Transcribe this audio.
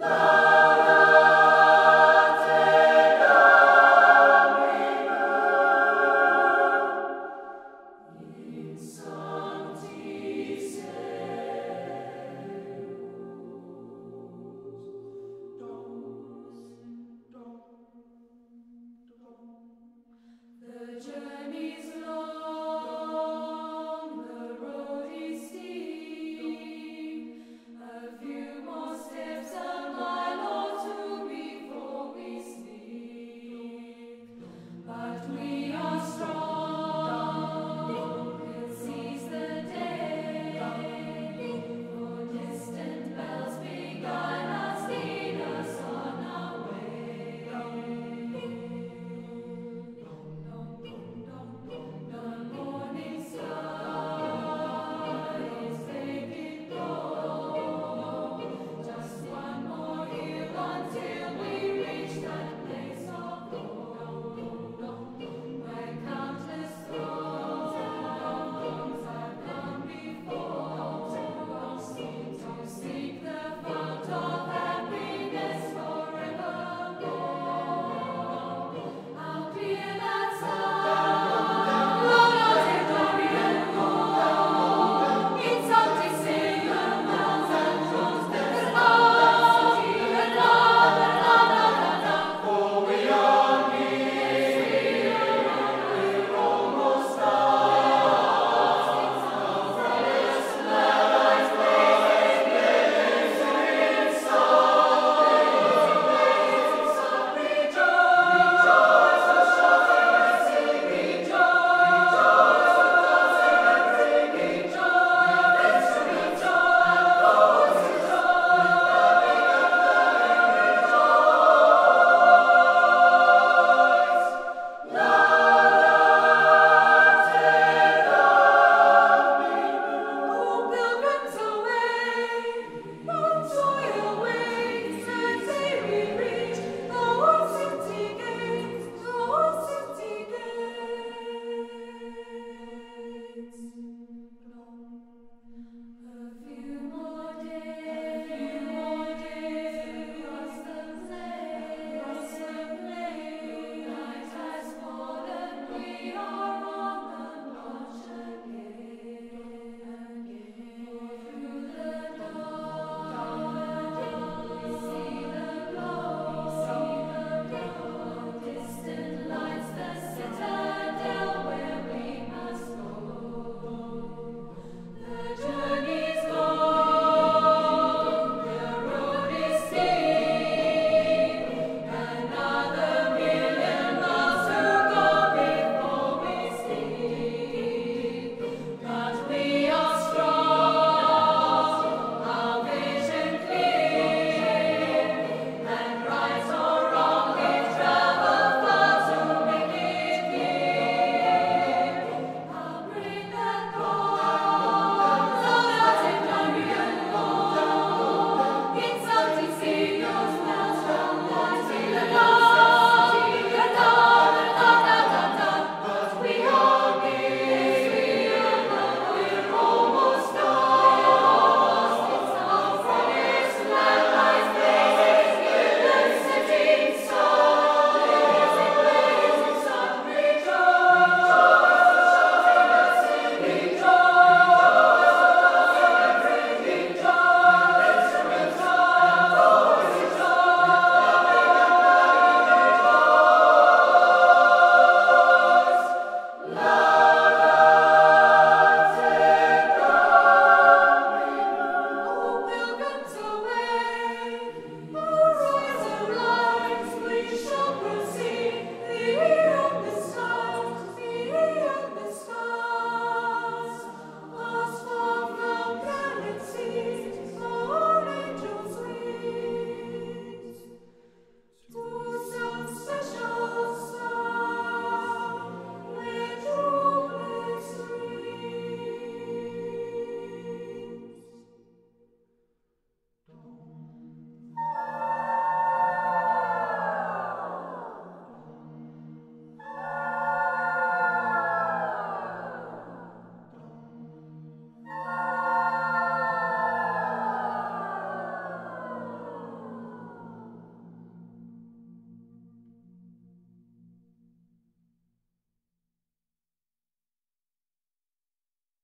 Love